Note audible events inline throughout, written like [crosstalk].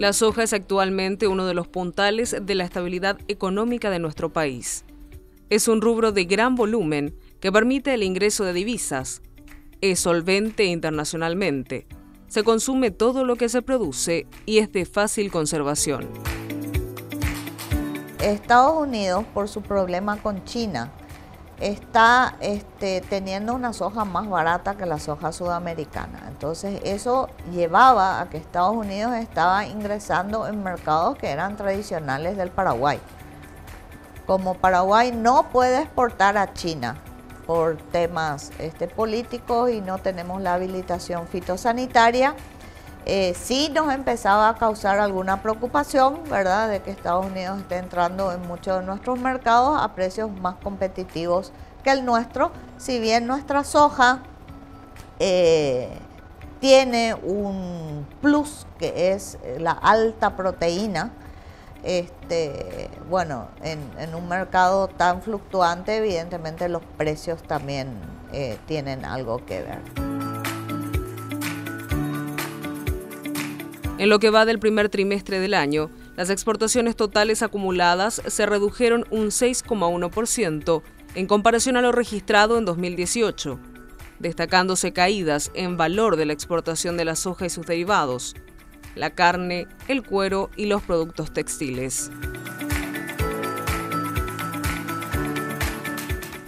La soja es actualmente uno de los puntales de la estabilidad económica de nuestro país. Es un rubro de gran volumen que permite el ingreso de divisas. Es solvente internacionalmente. Se consume todo lo que se produce y es de fácil conservación. Estados Unidos, por su problema con China, está este, teniendo una soja más barata que la soja sudamericana. Entonces eso llevaba a que Estados Unidos estaba ingresando en mercados que eran tradicionales del Paraguay. Como Paraguay no puede exportar a China por temas este, políticos y no tenemos la habilitación fitosanitaria, eh, sí nos empezaba a causar alguna preocupación, ¿verdad?, de que Estados Unidos esté entrando en muchos de nuestros mercados a precios más competitivos que el nuestro, si bien nuestra soja eh, tiene un plus que es la alta proteína, este, bueno, en, un mercado tan fluctuante, evidentemente los precios también eh, tienen algo que ver. En lo que va del primer trimestre del año, las exportaciones totales acumuladas se redujeron un 6,1% en comparación a lo registrado en 2018, destacándose caídas en valor de la exportación de la soja y sus derivados, la carne, el cuero y los productos textiles.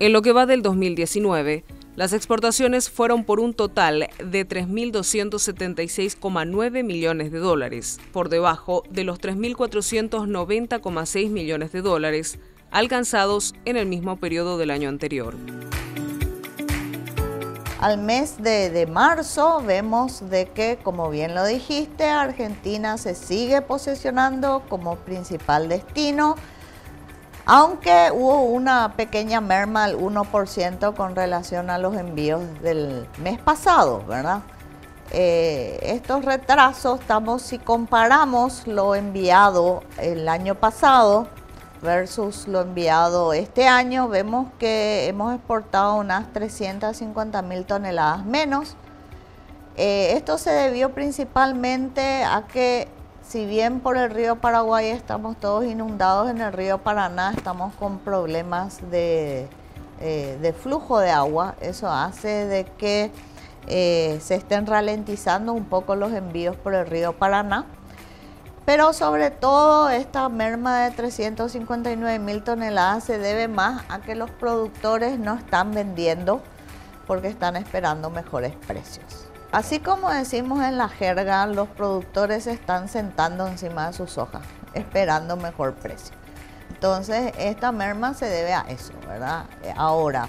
En lo que va del 2019, las exportaciones fueron por un total de 3.276,9 millones de dólares, por debajo de los 3.490,6 millones de dólares alcanzados en el mismo periodo del año anterior. Al mes de, de, marzo vemos de que, como bien lo dijiste, Argentina se sigue posicionando como principal destino aunque hubo una pequeña merma al 1% con relación a los envíos del mes pasado, ¿verdad? Eh, estos retrasos, estamos, si comparamos lo enviado el año pasado versus lo enviado este año, vemos que hemos exportado unas 350 mil toneladas menos. Eh, esto se debió principalmente a que si bien por el río Paraguay estamos todos inundados, en el río Paraná estamos con problemas de, eh, flujo de agua. Eso hace de que eh, se estén ralentizando un poco los envíos por el río Paraná. Pero sobre todo esta merma de 359 mil toneladas se debe más a que los productores no están vendiendo porque están esperando mejores precios. Así como decimos en la jerga, los productores se están sentando encima de sus hojas, esperando mejor precio. Entonces, esta merma se debe a eso, ¿verdad? Eh, ahora,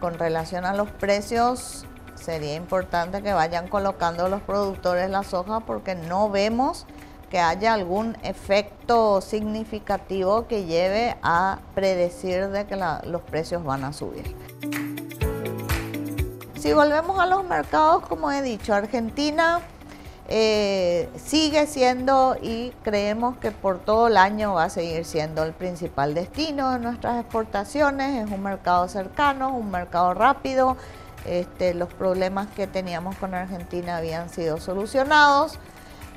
con relación a los precios, sería importante que vayan colocando los productores la soja porque no vemos que haya algún efecto significativo que lleve a predecir de que los precios van a subir. Si volvemos a los mercados, como he dicho, Argentina eh, sigue siendo y creemos que por todo el año va a seguir siendo el principal destino de nuestras exportaciones. Es un mercado cercano, un mercado rápido. Este, los problemas que teníamos con Argentina habían sido solucionados.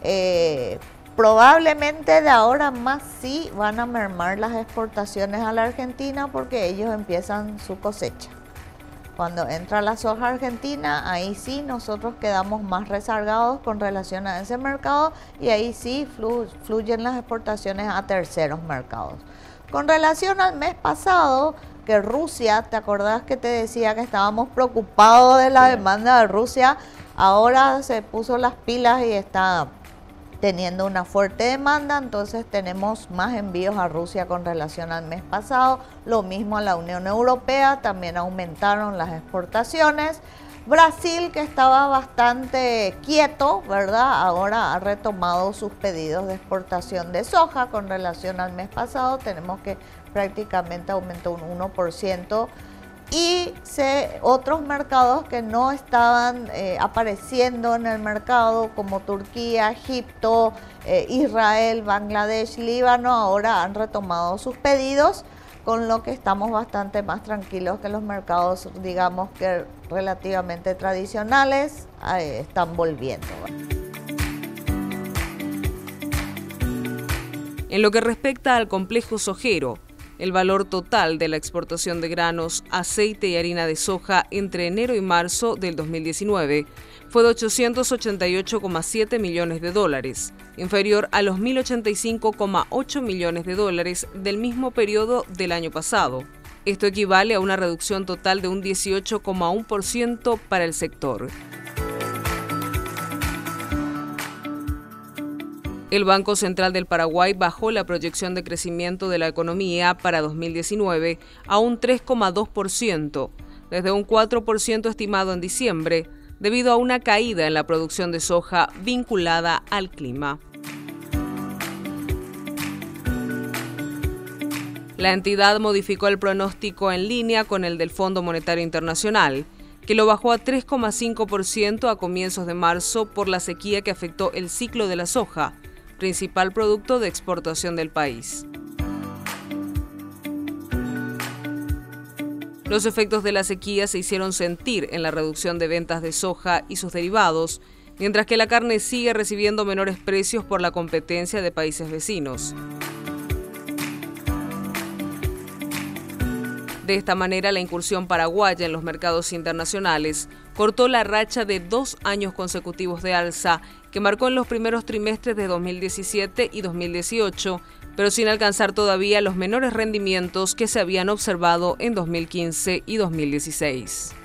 Eh, probablemente de ahora más sí van a mermar las exportaciones a la Argentina porque ellos empiezan su cosecha. Cuando entra la soja argentina, ahí sí nosotros quedamos más rezagados con relación a ese mercado y ahí sí fluyen las exportaciones a terceros mercados. Con relación al mes pasado, que Rusia, ¿te acordás que te decía que estábamos preocupados de la demanda de Rusia? Ahora se puso las pilas y está teniendo una fuerte demanda, entonces tenemos más envíos a Rusia con relación al mes pasado, lo mismo a la Unión Europea, también aumentaron las exportaciones. Brasil, que estaba bastante quieto, ¿verdad? Ahora ha retomado sus pedidos de exportación de soja con relación al mes pasado. Tenemos que prácticamente aumentó un 1% y otros mercados que no estaban eh, apareciendo en el mercado como Turquía, Egipto, eh, Israel, Bangladesh, Líbano, ahora han retomado sus pedidos, con lo que estamos bastante más tranquilos que los mercados, digamos que relativamente tradicionales, están volviendo. En lo que respecta al complejo sojero, el valor total de la exportación de granos, aceite y harina de soja entre enero y marzo del 2019 fue de 888,7 millones de dólares, inferior a los 1.085,8 millones de dólares del mismo periodo del año pasado. Esto equivale a una reducción total de un 18,1% para el sector. El Banco Central del Paraguay bajó la proyección de crecimiento de la economía para 2019 a un 3,2%, desde un 4% estimado en diciembre, debido a una caída en la producción de soja vinculada al clima. La entidad modificó el pronóstico en línea con el del Fondo Monetario Internacional, que lo bajó a 3,5% a comienzos de marzo por la sequía que afectó el ciclo de la soja, principal producto de exportación del país. Los efectos de la sequía se hicieron sentir en la reducción de ventas de soja y sus derivados, mientras que la carne sigue recibiendo menores precios por la competencia de países vecinos. De esta manera, la incursión paraguaya en los mercados internacionales cortó la racha de dos años consecutivos de alza que marcó en los primeros trimestres de 2017 y 2018, pero sin alcanzar todavía los menores rendimientos que se habían observado en 2015 y 2016.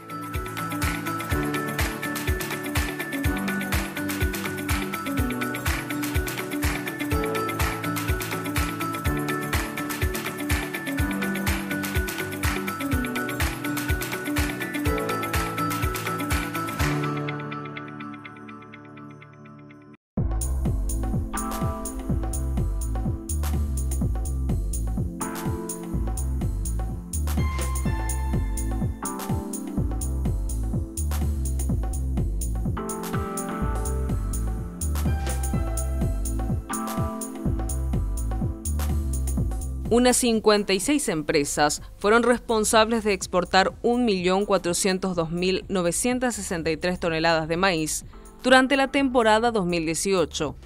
Unas 56 empresas fueron responsables de exportar 1.402.963 toneladas de maíz durante la temporada 2018.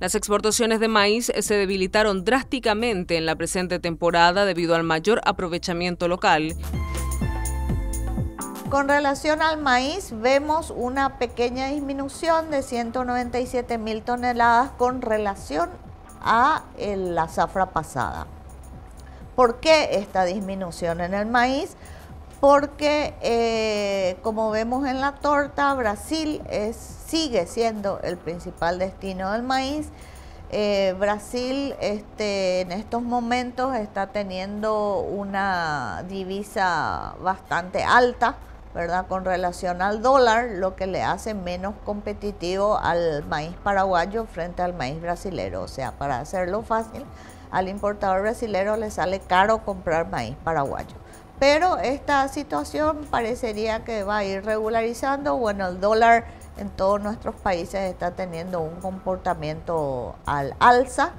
Las exportaciones de maíz se debilitaron drásticamente en la presente temporada debido al mayor aprovechamiento local. Con relación al maíz, vemos una pequeña disminución de 197 mil toneladas con relación a la zafra pasada. ¿Por qué esta disminución en el maíz? Porque, eh, como vemos en la torta, Brasil sigue siendo el principal destino del maíz. Eh, Brasil este, en estos momentos está teniendo una divisa bastante alta, ¿verdad? Con relación al dólar, lo que le hace menos competitivo al maíz paraguayo frente al maíz brasilero. O sea, para hacerlo fácil, al importador brasileño le sale caro comprar maíz paraguayo. Pero esta situación parecería que va a ir regularizando. Bueno, el dólar en todos nuestros países está teniendo un comportamiento al alza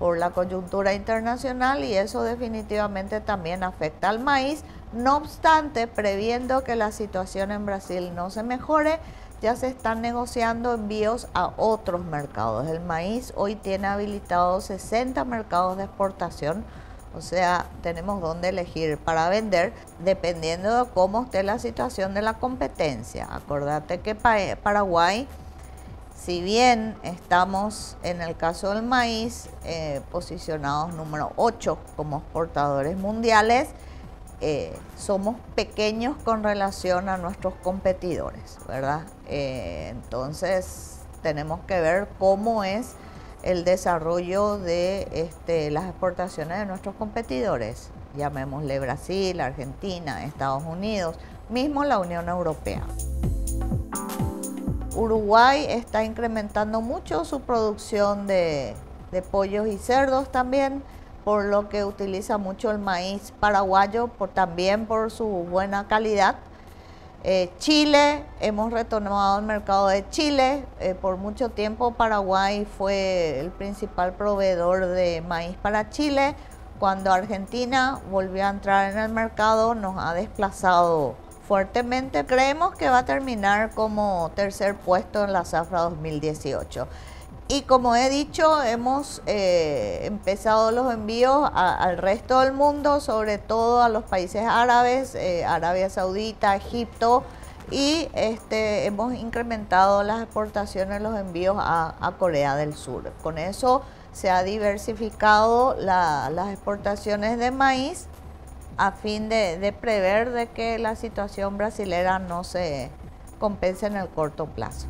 por la coyuntura internacional y eso definitivamente también afecta al maíz. No obstante, previendo que la situación en Brasil no se mejore, ya se están negociando envíos a otros mercados. El maíz hoy tiene habilitados 60 mercados de exportación, o sea, tenemos dónde elegir para vender dependiendo de cómo esté la situación de la competencia. Acordate que Paraguay, si bien estamos en el caso del maíz eh, posicionados número 8 como exportadores mundiales, eh, somos pequeños con relación a nuestros competidores, ¿verdad? Eh, entonces tenemos que ver cómo es el desarrollo de este, las exportaciones de nuestros competidores, llamémosle Brasil, Argentina, Estados Unidos, mismo la Unión Europea. Uruguay está incrementando mucho su producción de pollos y cerdos también por lo que utiliza mucho el maíz paraguayo, por, también por su buena calidad. Eh, Chile, hemos retomado el mercado de Chile. Eh, por mucho tiempo Paraguay fue el principal proveedor de maíz para Chile. Cuando Argentina volvió a entrar en el mercado nos ha desplazado fuertemente. Creemos que va a terminar como tercer puesto en la zafra 2018. Y como he dicho, hemos eh, empezado los envíos al resto del mundo, sobre todo a los países árabes, eh, Arabia Saudita, Egipto, y este, hemos incrementado las exportaciones, los envíos a, Corea del Sur. Con eso se ha diversificado las exportaciones de maíz a fin de, de, prever de que la situación brasilera no se compense en el corto plazo.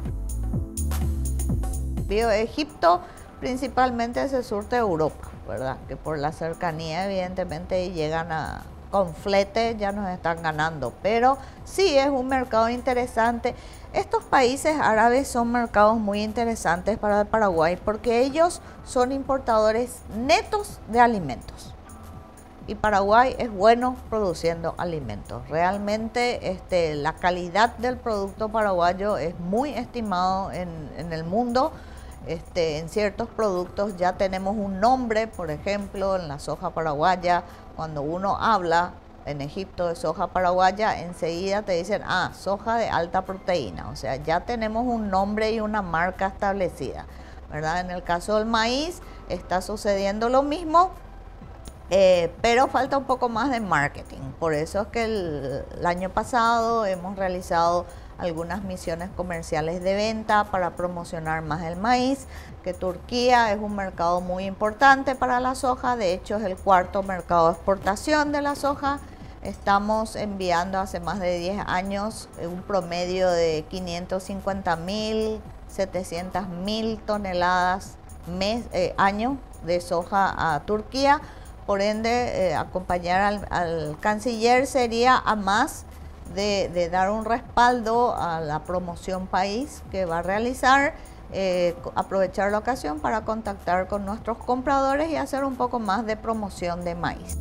Egipto principalmente es el sur de Europa, ¿verdad? Que por la cercanía evidentemente llegan a con flete ya nos están ganando, pero sí es un mercado interesante. Estos países árabes son mercados muy interesantes para Paraguay porque ellos son importadores netos de alimentos. Y Paraguay es bueno produciendo alimentos. Realmente este, la calidad del producto paraguayo es muy estimado en, en el mundo este, en ciertos productos ya tenemos un nombre, por ejemplo, en la soja paraguaya, cuando uno habla en Egipto de soja paraguaya, enseguida te dicen, ah, soja de alta proteína, o sea, ya tenemos un nombre y una marca establecida, ¿verdad? En el caso del maíz está sucediendo lo mismo, eh, pero falta un poco más de marketing, por eso es que el año pasado hemos realizado algunas misiones comerciales de venta para promocionar más el maíz, que Turquía es un mercado muy importante para la soja, de hecho es el cuarto mercado de exportación de la soja. Estamos enviando hace más de 10 años un promedio de 550 mil, 700 mil toneladas mes, eh, año de soja a Turquía. Por ende, eh, acompañar al, al canciller sería a más de, dar un respaldo a la promoción país que va a realizar, eh, aprovechar la ocasión para contactar con nuestros compradores y hacer un poco más de promoción de maíz.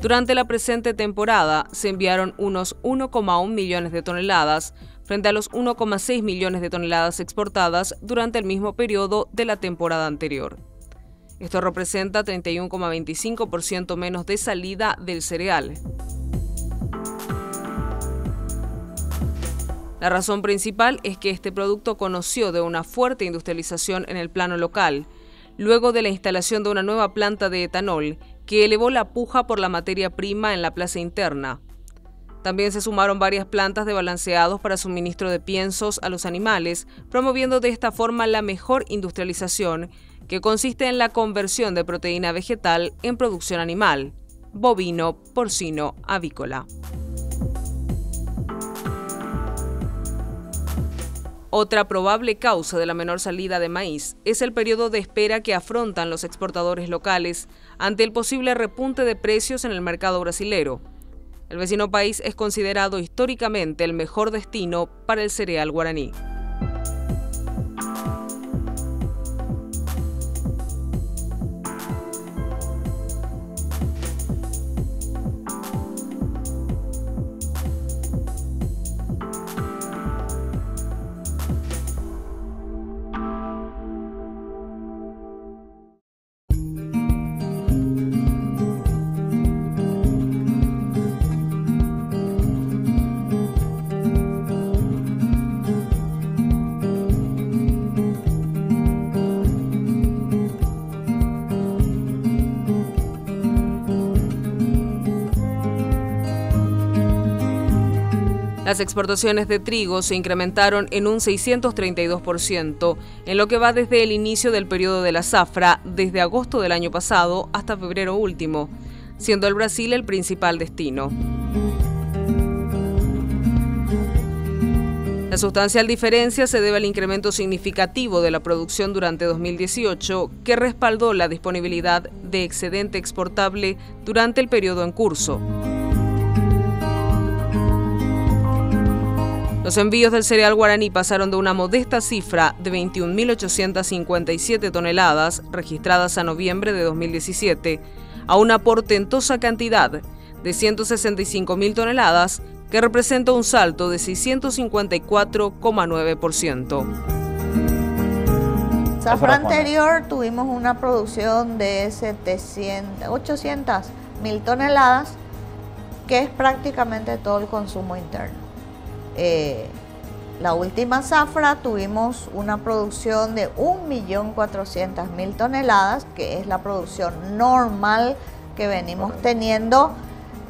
Durante la presente temporada se enviaron unos 1,1 millones de toneladas frente a los 1,6 millones de toneladas exportadas durante el mismo periodo de la temporada anterior. Esto representa 31,25% menos de salida del cereal. La razón principal es que este producto conoció de una fuerte industrialización en el plano local, luego de la instalación de una nueva planta de etanol que elevó la puja por la materia prima en la plaza interna. También se sumaron varias plantas de balanceados para suministro de piensos a los animales, promoviendo de esta forma la mejor industrialización que consiste en la conversión de proteína vegetal en producción animal, bovino, porcino, avícola. Otra probable causa de la menor salida de maíz es el periodo de espera que afrontan los exportadores locales ante el posible repunte de precios en el mercado brasilero. El vecino país es considerado históricamente el mejor destino para el cereal guaraní. Las exportaciones de trigo se incrementaron en un 632%, en lo que va desde el inicio del periodo de la zafra, desde agosto del año pasado hasta febrero último, siendo el Brasil el principal destino. La sustancial diferencia se debe al incremento significativo de la producción durante 2018, que respaldó la disponibilidad de excedente exportable durante el periodo en curso. Los envíos del cereal guaraní pasaron de una modesta cifra de 21.857 toneladas registradas a noviembre de 2017 a una portentosa cantidad de 165.000 toneladas que representa un salto de 654,9%. Zafra anterior tuvimos una producción de 700, 800 mil toneladas, que es prácticamente todo el consumo interno. Eh, la última zafra tuvimos una producción de 1.400.000 toneladas, que es la producción normal que venimos teniendo.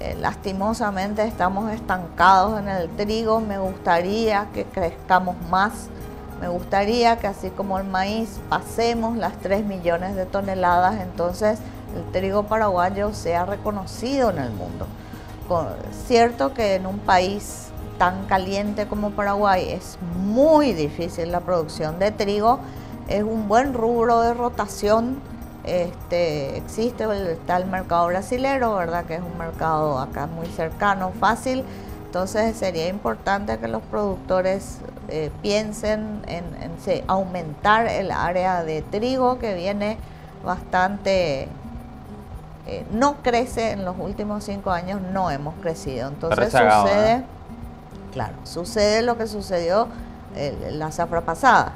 Eh, lastimosamente estamos estancados en el trigo, me gustaría que crezcamos más, me gustaría que así como el maíz pasemos las 3 millones de toneladas, entonces el trigo paraguayo sea reconocido en el mundo. cierto que en un país tan caliente como Paraguay es muy difícil la producción de trigo, es un buen rubro de rotación este, existe, está el mercado brasilero, ¿verdad? Que es un mercado acá muy cercano, fácil. Entonces sería importante que los productores eh, piensen en, aumentar el área de trigo que viene bastante, eh, no crece en los últimos cinco años, no hemos crecido. Entonces sucede, claro, sucede lo que sucedió la zafra pasada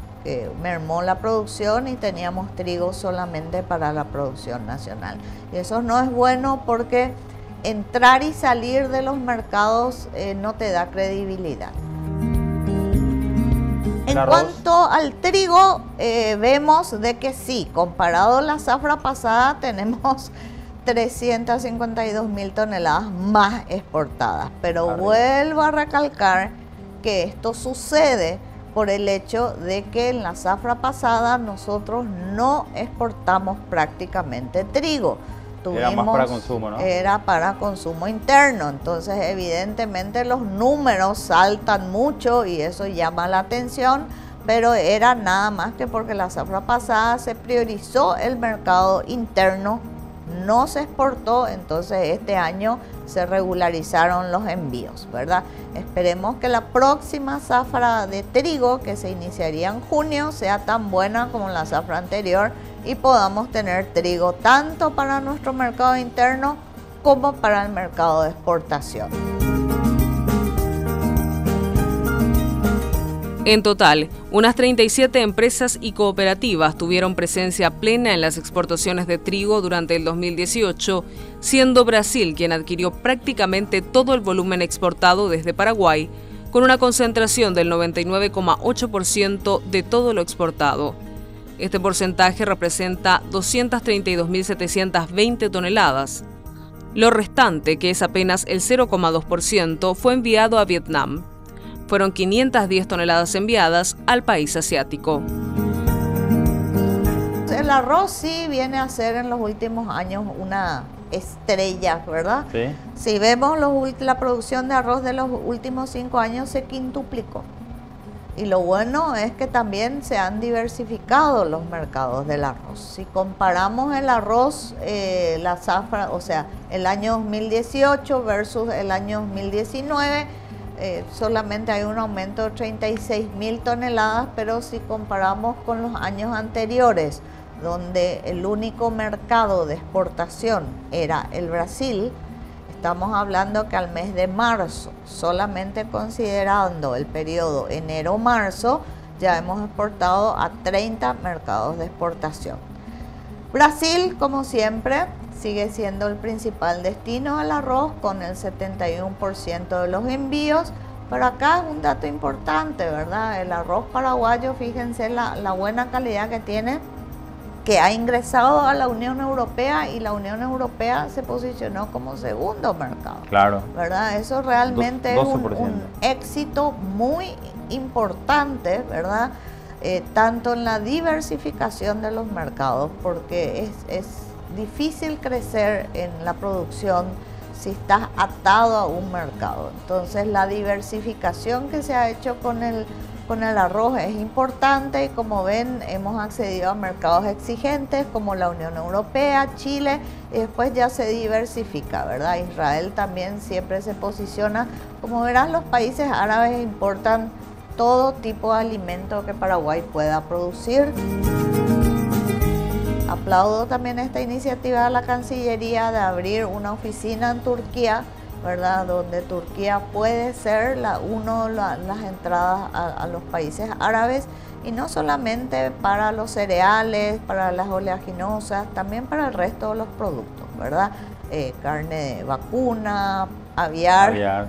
mermó la producción y teníamos trigo solamente para la producción nacional. Y eso no es bueno porque entrar y salir de los mercados eh, no te da credibilidad. En cuanto al trigo, eh, vemos de que sí, comparado a la zafra pasada, [laughs] tenemos 352 mil toneladas más exportadas. Pero vuelvo a recalcar que esto sucede por el hecho de que en la zafra pasada nosotros no exportamos prácticamente trigo. era más para consumo, ¿no? Era para consumo interno. Entonces, evidentemente, los números saltan mucho y eso llama la atención, pero era nada más que porque la zafra pasada se priorizó el mercado interno, no se exportó, entonces este año se regularizaron los envíos, ¿verdad? Esperemos que la próxima zafra de trigo que se iniciaría en junio sea tan buena como la zafra anterior y podamos tener trigo tanto para nuestro mercado interno como para el mercado de exportación. En total, unas 37 empresas y cooperativas tuvieron presencia plena en las exportaciones de trigo durante el 2018, siendo Brasil quien adquirió prácticamente todo el volumen exportado desde Paraguay, con una concentración del 99,8% de todo lo exportado. Este porcentaje representa 232.720 toneladas. Lo restante, que es apenas el 0,2%, fue enviado a Vietnam fueron 510 toneladas enviadas al país asiático. El arroz sí viene a ser en los últimos años una estrella, ¿verdad? Sí. Si vemos la producción de arroz de los últimos cinco años se quintuplicó. Y lo bueno es que también se han diversificado los mercados del arroz. Si comparamos el arroz, eh, la zafra, o sea, el año 2018 versus el año 2019, eh, solamente hay un aumento de 36 mil toneladas, pero si comparamos con los años anteriores, donde el único mercado de exportación era el Brasil, estamos hablando que al mes de marzo, solamente considerando el periodo enero-marzo, ya hemos exportado a 30 mercados de exportación. Brasil, como siempre, sigue siendo el principal destino al arroz con el 71% de los envíos. Pero acá es un dato importante, ¿verdad? El arroz paraguayo, fíjense la, la buena calidad que tiene, que ha ingresado a la Unión Europea y la Unión Europea se posicionó como segundo mercado. Claro. ¿Verdad? Eso realmente es un, éxito muy importante, ¿verdad? Eh, tanto en la diversificación de los mercados, porque es, es difícil crecer en la producción si estás atado a un mercado. Entonces la diversificación que se ha hecho con el, con el arroz es importante y como ven hemos accedido a mercados exigentes como la Unión Europea, Chile y después ya se diversifica, ¿verdad? Israel también siempre se posiciona. Como verán los países árabes importan todo tipo de alimento que Paraguay pueda producir. Aplaudo también esta iniciativa de la Cancillería de abrir una oficina en Turquía, ¿verdad? Donde Turquía puede ser la, uno de las entradas a, los países árabes y no solamente para los cereales, para las oleaginosas, también para el resto de los productos, ¿verdad? Eh, carne de vacuna, aviar.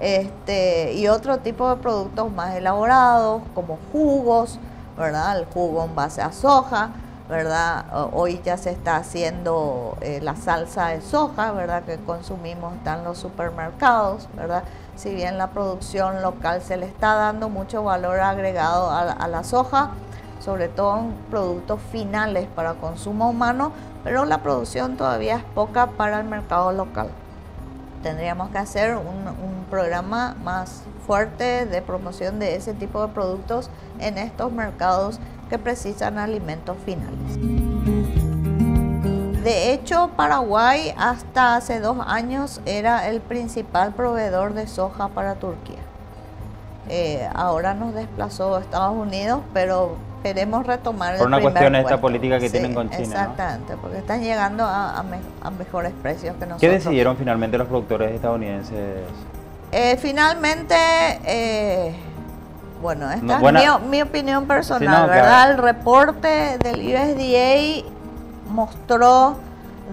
Este, y otro tipo de productos más elaborados como jugos, ¿verdad? El jugo en base a soja, ¿verdad? Hoy ya se está haciendo eh, la salsa de soja, ¿verdad? Que consumimos en los supermercados, ¿verdad? Si bien la producción local se le está dando mucho valor agregado a, la soja, sobre todo en productos finales para consumo humano, pero la producción todavía es poca para el mercado local. Tendríamos que hacer un, un programa más fuerte de promoción de ese tipo de productos en estos mercados que precisan alimentos finales. De hecho, Paraguay hasta hace dos años era el principal proveedor de soja para Turquía. Eh, ahora nos desplazó a Estados Unidos, pero queremos retomar Por una cuestión de esta política que tienen con China. Exactamente, porque están llegando a, mejores precios que nosotros. ¿Qué decidieron finalmente los productores estadounidenses? Eh, finalmente, eh, bueno, esta es mi, opinión personal, ¿verdad? El reporte del USDA mostró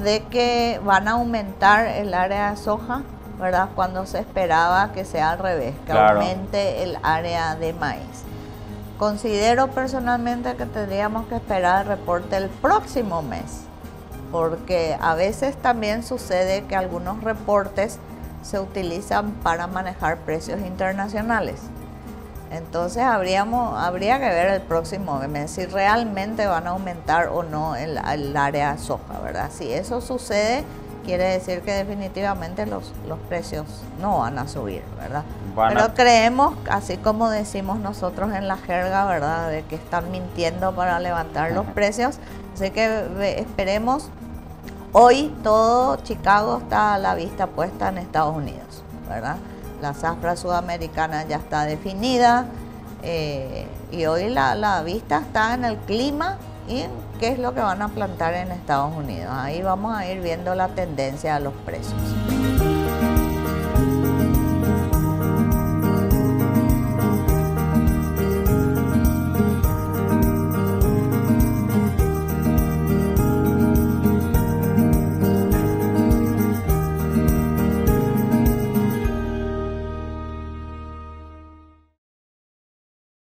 de que van a aumentar el área de soja, ¿verdad? Cuando se esperaba que sea al revés, que aumente el área de maíz. Considero personalmente que tendríamos que esperar el reporte el próximo mes, porque a veces también sucede que algunos reportes se utilizan para manejar precios internacionales. Entonces habríamos, habría que ver el próximo mes si realmente van a aumentar o no el, área soja, ¿verdad? Si eso sucede, quiere decir que definitivamente los, los precios no van a subir, ¿verdad? Pero creemos, así como decimos nosotros en la jerga, ¿verdad? De que están mintiendo para levantar los precios. Así que esperemos. Hoy todo Chicago está a la vista puesta en Estados Unidos, ¿verdad? La zafra sudamericana ya está definida eh, y hoy la, la, vista está en el clima y en qué es lo que van a plantar en Estados Unidos. Ahí vamos a ir viendo la tendencia de los precios.